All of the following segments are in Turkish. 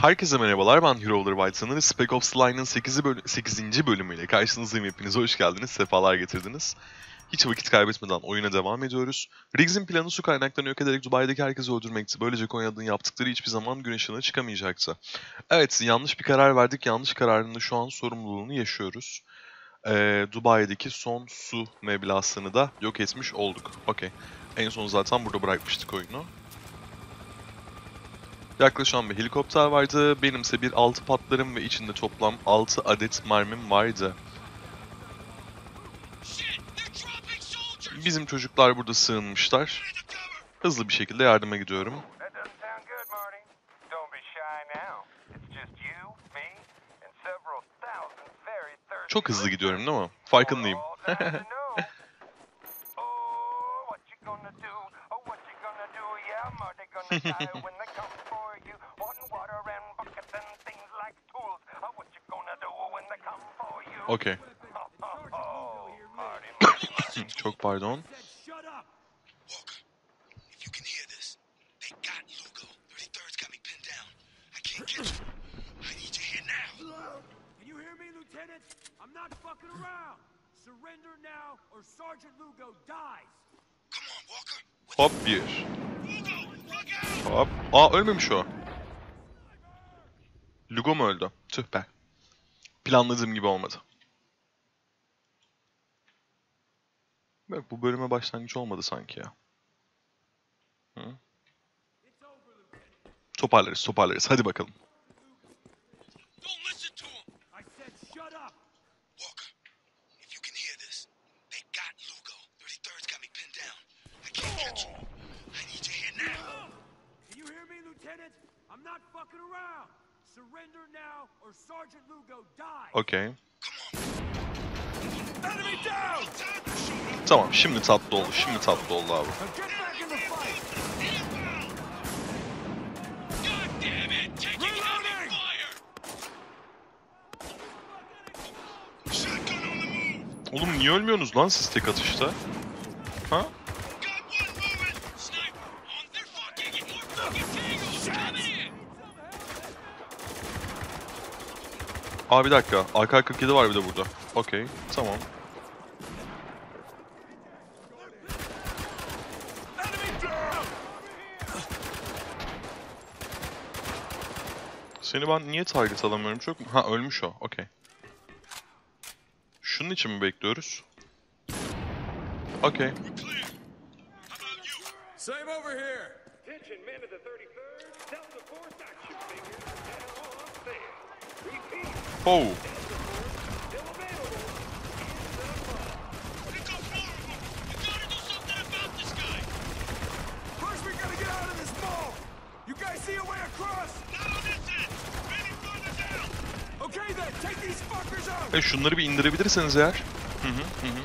Herkese merhabalar, ben Hero White'ın Spec Ops The Line'ın 8. Bölü 8. bölümüyle karşınızdayım. Hepiniz hoş geldiniz, sefalar getirdiniz. Hiç vakit kaybetmeden oyuna devam ediyoruz. Riggs'in planı su kaynaklarını yok ederek Dubai'deki herkesi öldürmekti. Böylece Konya'nın yaptıkları hiçbir zaman gün ışığına çıkamayacaktı. Evet, yanlış bir karar verdik. Yanlış kararın da şu an sorumluluğunu yaşıyoruz. Ee, Dubai'deki son su meblasını da yok etmiş olduk. Okey. En son zaten burada bırakmıştık oyunu. Yaklaşan bir helikopter vardı. Benimse bir 6 patlarım ve içinde toplam 6 adet mermim vardı. Bizim çocuklar burada sığınmışlar. Hızlı bir şekilde yardıma gidiyorum. Çok hızlı gidiyorum değil mi? Farkındayım. hear me, Lieutenant? I'm not fucking around. Surrender now, or Sergeant Lugo dies. Come on, Walker. What Hop bir. Hop. Aa ölmemiş o. Lugo mu öldü? Tüh be. Planladığım gibi olmadı. Bak bu bölüme başlangıç olmadı sanki ya. Hı? Toparlarız toparlarız. Hadi bakalım. Don't Tamam şimdi tatlı oldu. Şimdi tatlı oldu abi. Oğlum niye ölmüyorsunuz lan siz tek atışta? Ha? Aa bir dakika. AK-47 var bir de burada. Okey. Tamam. Enemy down! Seni ben niye target alamıyorum çok? Ha ölmüş o. Okey. Şunun için mi bekliyoruz? Okey. We're clear. How about you? Same over here! Attention, men of the 33rd. Delta Force action figures now on sale. Repeat, Oh. still available in the mall. Pick up more of them! You gotta do something about this guy! First, we gotta get out of this mall! You guys see a way across? Not on this end! Maybe further down! Okay then, take these fuckers out! E şunları bir indirebilirseniz eğer. Hı hı hı!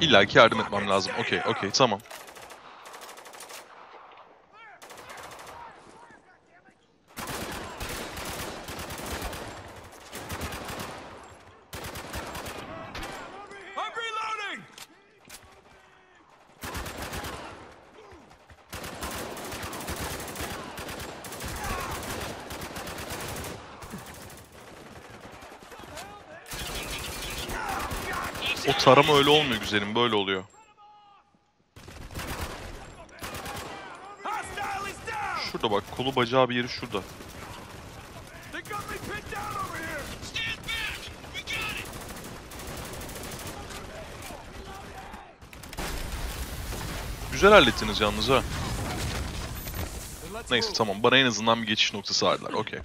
İlla ki yardım etmem lazım. Okey okey tamam. I'm reloading! O tarama öyle olmuyor güzelim. Böyle oluyor. Şurada bak. Kolu bacağı bir yeri şurada. Güzel hallettiniz yalnız ha. Neyse tamam. Bana en azından bir geçiş noktası verdiler. Okey.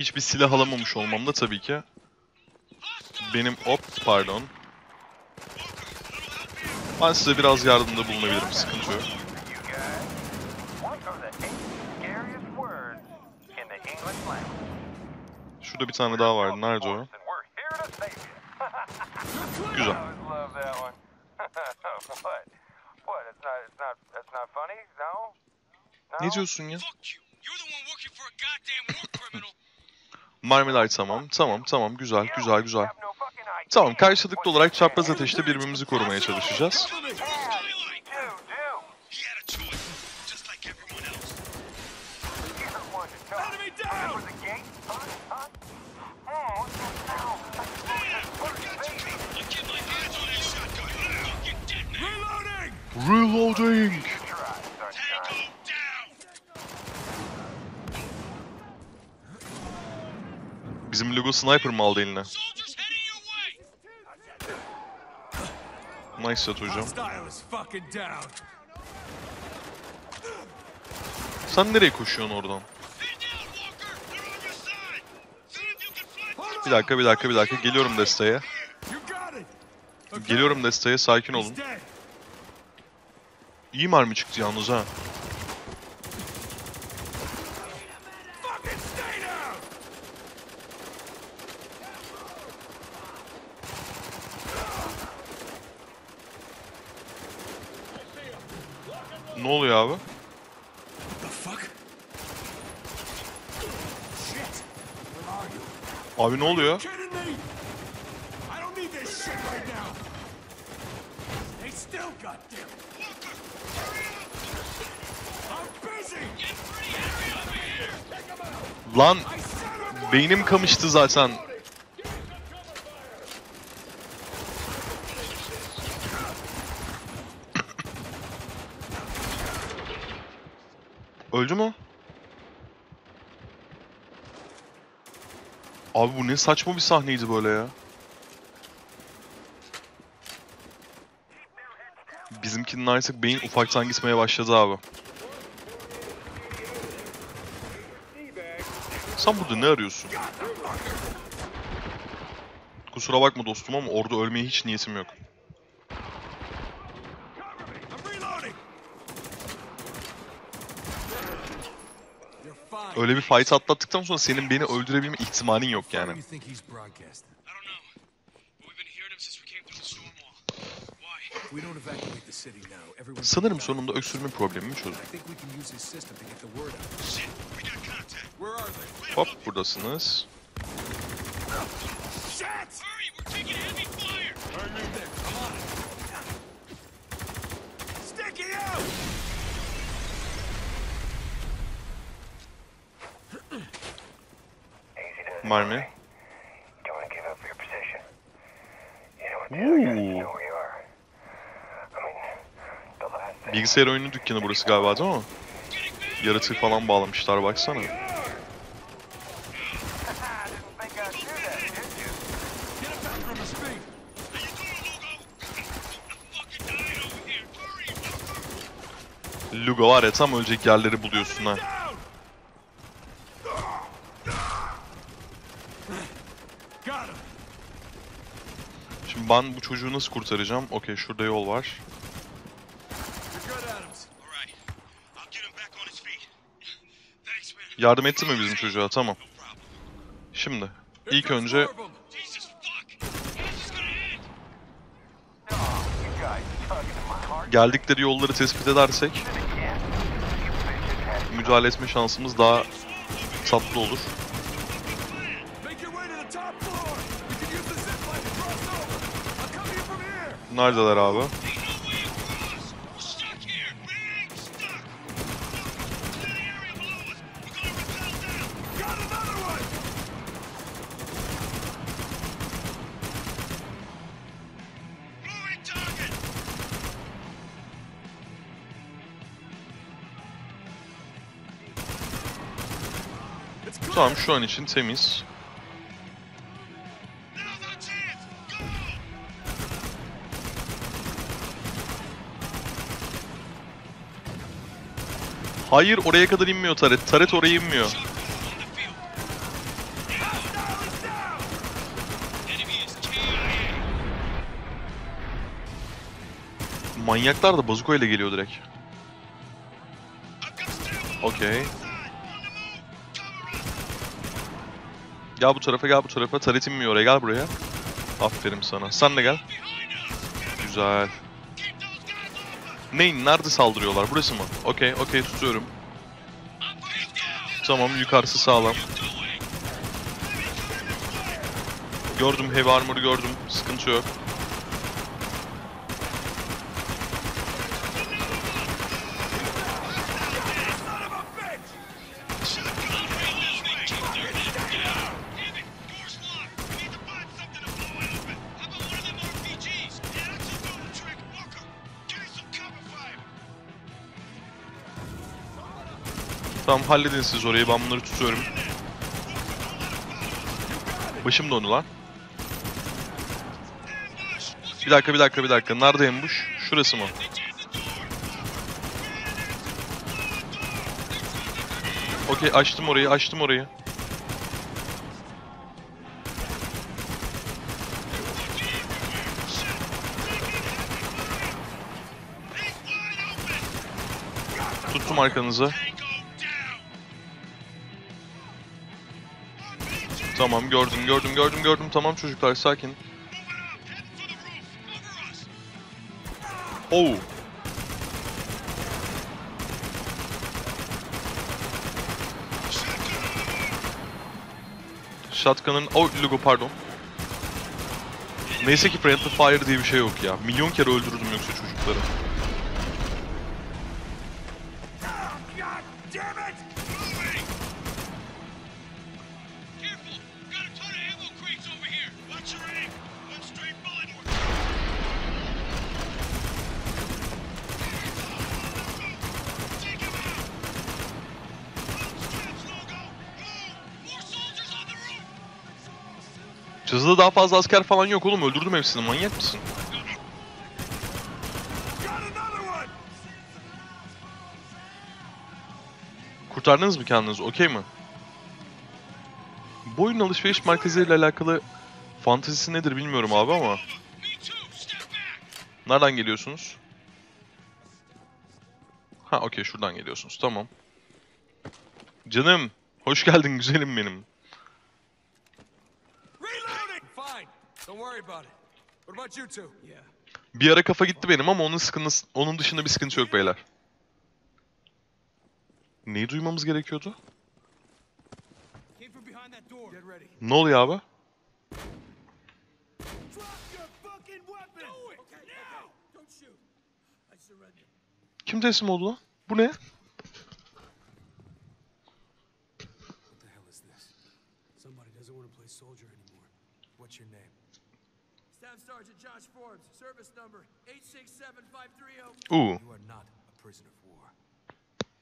Hiçbir silah alamamış olmam da tabii ki benim hop pardon. Ben size biraz yardımda bulunabilirim. Sıkıntı yok. Şurada bir tane daha vardı. Nerede o? Güzel. Ne diyorsun ya? Marmelay tamam. Tamam tamam güzel güzel güzel. Tamam karşılıklı olarak çapraz ateşte birbirimizi korumaya çalışacağız. Do, do. He had a choice, just like everyone else. You're the one to talk. Enemy down! Remember the gate? Huh? Huh? Oh, what's that sound? Like the voice of Percy, baby. I get my hands on that shotgun. Fucking detonate. Reloading! Reloading. Try, sunshine. Tango down. Logo sniper mı aldı eline? Nice shot hocam. Sen nereye koşuyorsun oradan? Bir dakika bir dakika bir dakika geliyorum desteğe. Geliyorum desteğe sakin olun. İyi mermi çıktı yalnız ha. Fucking stay down! Ne oluyor abi? Abi ne oluyor? Kidding me? I don't need this shit right now. Stay still, goddammit! I'm busy! Lan I said I'm beynim kamıştı zaten. Öldü mü? Abi bu ne saçma bir sahneydi böyle ya. Bizimkinin artık beyin ufaktan gitmeye başladı abi. Sen burada ne arıyorsun? Kusura bakma dostum ama orada ölmeye hiç niyetim yok. I'm reloading! You're fine. Öyle bir fight atlattıktan sonra senin beni öldürebilme ihtimalin yok yani. you think he's broadcasting? I don't know. But we've been hearing him since we came through the storm wall. Why? If we don't evacuate the city now, everyone. Sanırım sonunda öksürme problemimi çözdüm. I think we can use his system to get the word out. Shit, we got contact. Where are they? Hop buradasınız. Shit! Hurry, we're taking heavy fire. Hang in there. Come on. Sticky out! Easy does it. Mermi. Don't want to give up your position. You know what the other guys Ooh. know where you are. I mean, the last thing. Bilgisayar oyunu dükkanı burası galiba değil mi? Yaratığı falan bağlamışlar baksana. Lugo var ya tam ölecek yerleri buluyorsun ha. Down! Got him. Şimdi ben bu çocuğu nasıl kurtaracağım? Okey şurada yol var. Yardım etti mi bizim çocuğa? Tamam. Şimdi ilk önce geldikleri yolları tespit edersek müdahale etme şansımız daha tatlı olur. Make your way to the top floor. You can use the zip line to cross over. I'll come here from here. Neredeler abi? Ain't no way across. We're stuck here. Big stuck. Clear the area below us. We're gonna rappel down. Got another one. Blue hit target. It's clear. Tamam şu an için temiz. Hayır oraya kadar inmiyor taret. Taret oraya inmiyor. Manyaklar da bazuko ile geliyor direkt. Okey. Gel bu tarafa gel bu tarafa. Taret inmiyor oraya gel buraya. Aferin sana. Sen de gel. Güzel. Neyin? Nerede saldırıyorlar? Burası mı? Okey, okey tutuyorum. Tamam, yukarısı sağlam. Gördüm, heavy armor gördüm. Sıkıntı yok. Tamam halledin siz orayı ben bunları tutuyorum. Başım döndü lan. Bir dakika bir dakika bir dakika. Nerede ambush? Şurası mı? Okey açtım orayı açtım orayı. Tuttum arkanızı. Tamam gördüm gördüm gördüm gördüm tamam çocuklar sakin. Oh. Shotgun'ın... Oh Lugo pardon. Neyse ki Friendly Fire diye bir şey yok ya. Milyon kere öldürürdüm yoksa çocukları. Çatıda daha fazla asker falan yok oğlum. Öldürdüm hepsini. Manyak mısın? Kurtardınız mı kendinizi? Okey mi? Bu oyunun alışveriş merkeziyle alakalı fantezisi nedir bilmiyorum abi ama. Nereden geliyorsunuz? Ha okey şuradan geliyorsunuz. Tamam. Canım. Hoş geldin güzelim benim. Bir ara kafa gitti benim ama onun sıkıntısı, onun dışında bir sıkıntı yok beyler. Neyi duymamız gerekiyordu? Ne oluyor abi? Kim teslim oldu? Bu ne? Josh Forbes, service number 867530. Uuu. You are not a prisoner of war.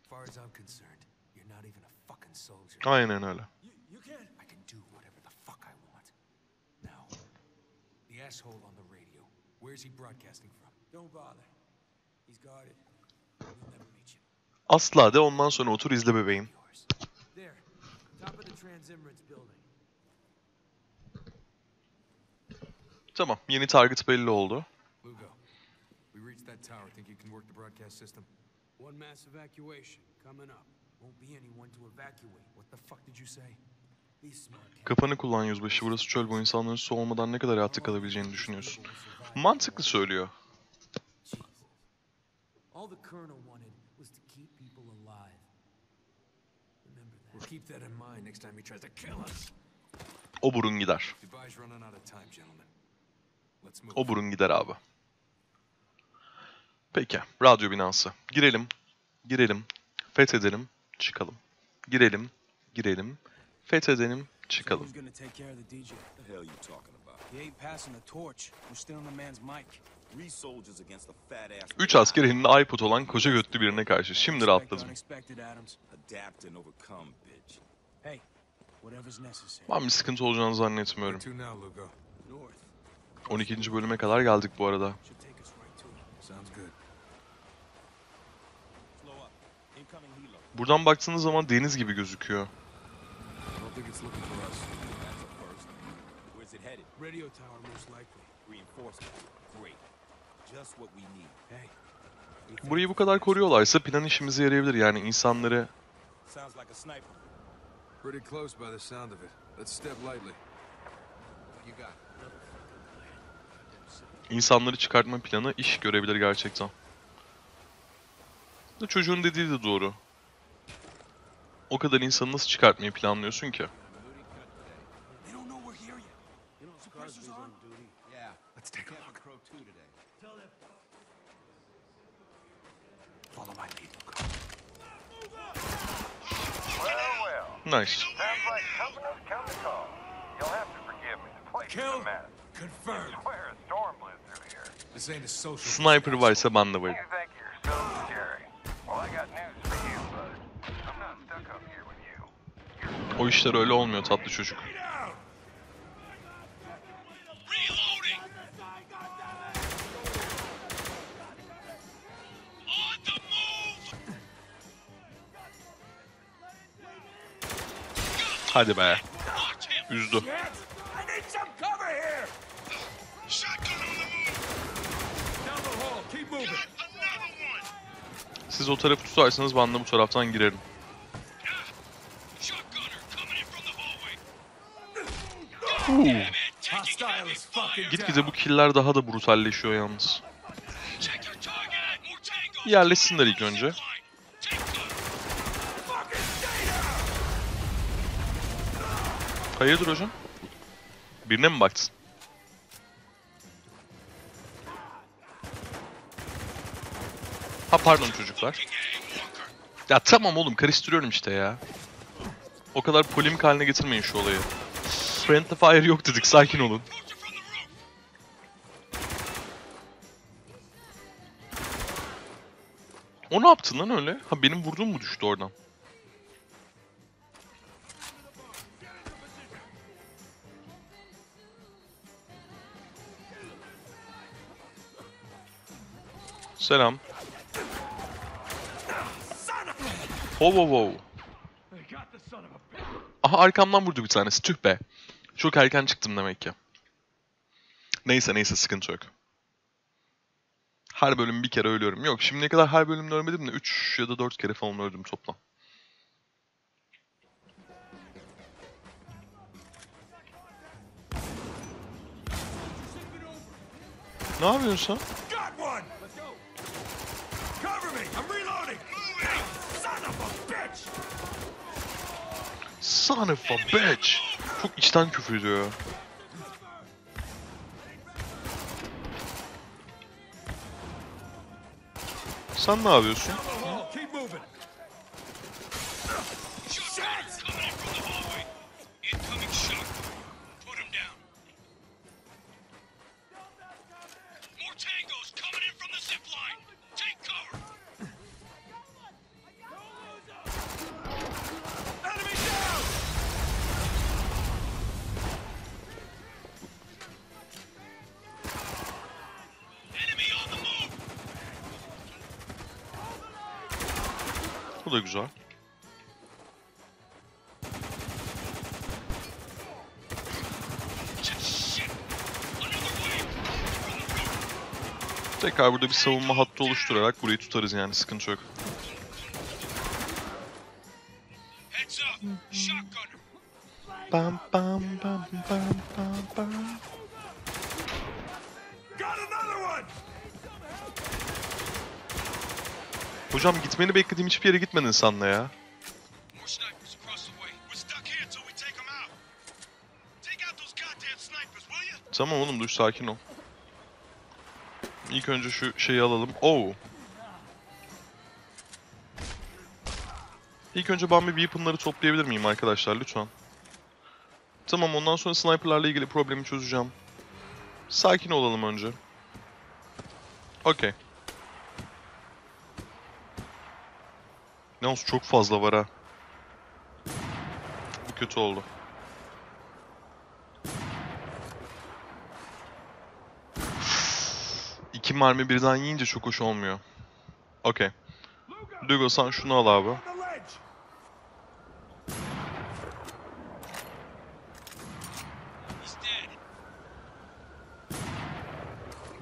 As far as I'm concerned, you're not even a fucking soldier. Oh, Aynen öyle. You, you can. I can do whatever the fuck I want. Now, the asshole on the radio. Where's he broadcasting from? Don't bother. He's guarded. We'll never reach him. Asla de ondan sonra otur izle bebeğim. There. Top of the Transimmerance building. Tamam yeni target belli oldu. Lugo, we reached that tower. Think you can work the broadcast system? One mass evacuation coming up. Won't be anyone to evacuate. What the fuck did you say? Kafanı kullan yüzbaşı. Burası çöl bu insanların su olmadan ne kadar hayatta kalabileceğini düşünüyorsun. Mantıklı söylüyor. All the colonel wanted was to keep people alive. Remember that. We'll keep that in mind next time he tries to kill us. O burun gider. Dubai's running out of time, gentlemen. O burun gider abi. Peki. Radyo binası. Girelim. Girelim. Fethedelim. Çıkalım. Girelim. Girelim. Fethedelim. Çıkalım. Üç asker elinde iPod olan koca götlü birine karşı. Şimdi rahatladım. Ben bir sıkıntı olacağını zannetmiyorum. Where to now, Lugo? North 12. bölüme kadar geldik bu arada. Buradan baktığınız zaman deniz gibi gözüküyor. Burayı bu kadar koruyorlarsa plan işimize yarayabilir. Yani insanları. Pretty close by the sound of it. Let's step lightly. You got? İnsanları çıkartma planı iş görebilir gerçekten. Çocuğun dediği de doğru. O kadar insanı nasıl çıkartmayı planlıyorsun ki? They don't know we're here yet. You know, so Busby's on duty. Yeah. Let's take a Captain look. Crow 2 today. Follow my lead, Lugo. Well, well. Nice. Sounds. Confirmed. Swear a storm blew through here. This ain't a social. Sniper varsa ben de varım. O işler öyle olmuyor tatlı çocuk. Hadi be. Üzdü. Siz o tarafı tutarsanız ben de bu taraftan girerim. Gitgide bu killer daha da brutalleşiyor yalnız. Yerleşsinler ilk önce. Hayırdır hocam? Birine mi baktın? Ha pardon çocuklar. Ya tamam oğlum karıştırıyorum işte ya. O kadar polemik haline getirmeyin şu olayı. Friendly fire yok dedik sakin olun. O ne yaptın lan öyle? Ha benim vurduğum mu düştü oradan? Selam. Wow wow wow. Aha arkamdan vurdu bir tanesi. Tüh be. Çok erken çıktım demek ki. Neyse neyse sıkıntı yok. Her bölüm bir kere ölüyorum. Yok şimdiye kadar her bölümde ölmedim de 3 ya da 4 kere falan öldüm toplam. Ne yapıyorsun sen? Son of a bitch. Çok içten küfür ediyor. Sen ne yapıyorsun? Da güzel. Tekrar burada bir savunma hattı oluşturarak burayı tutarız yani sıkıntı yok. Heads up! Shotgunner! Bam bam bam bam bam bam. Got another one. Hocam gitmeni beklediğim hiçbir yere gitmedin senle ya. Tamam oğlum dur sakin ol. İlk önce şu şeyi alalım. Oo. İlk önce ben bir weapon'ları toplayabilir miyim arkadaşlar lütfen? Tamam ondan sonra sniper'larla ilgili problemi çözeceğim. Sakin olalım önce. Okey. Yalnız çok fazla var ha. Bu kötü oldu. İki mermi birden yiyince çok hoş olmuyor. Okey. Lugo sen şunu al abi.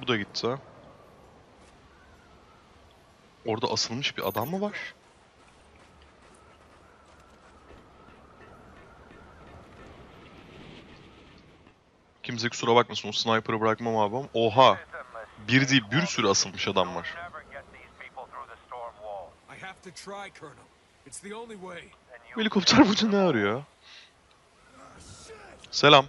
Bu da gitti. Orada asılmış bir adam mı var? kimse kusura bakmasın o sniper'ı bırakmam abi oha bir değil bir sürü asılmış adam var. Helikopter burada ne arıyor? Selam.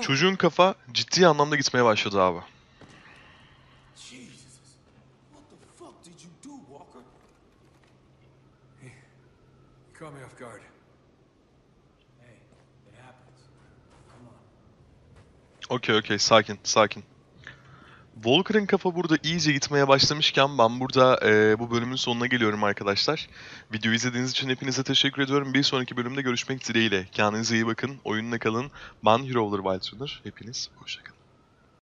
Çocuğun kafa ciddi anlamda gitmeye başladı abi. Okey okey sakin sakin. Walker'ın kafa burada iyice gitmeye başlamışken ben burada eee, bu bölümün sonuna geliyorum arkadaşlar. Videoyu izlediğiniz için hepinize teşekkür ediyorum. Bir sonraki bölümde görüşmek dileğiyle. Kendinize iyi bakın, oyunla kalın. Ben Hero Wild Runner. Hepiniz hoşçakalın.